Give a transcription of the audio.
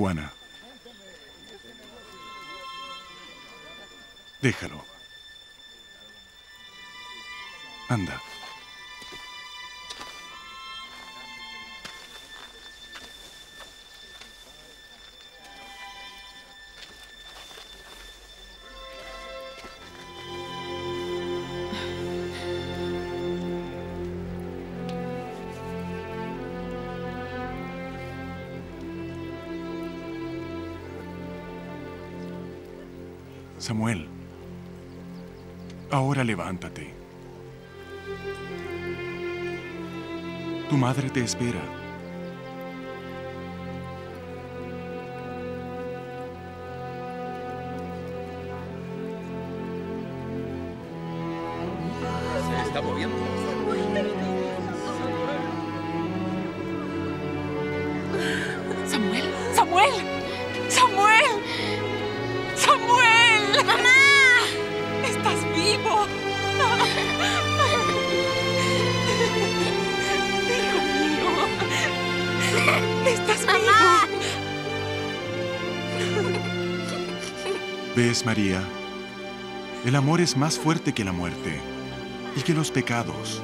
Juana. Déjalo. Anda. Samuel, ahora levántate. Tu madre te espera. Se está moviendo. Samuel, Samuel, Samuel, Estás ¡Mamá! vivo. ¿Ves, María? El amor es más fuerte que la muerte y que los pecados.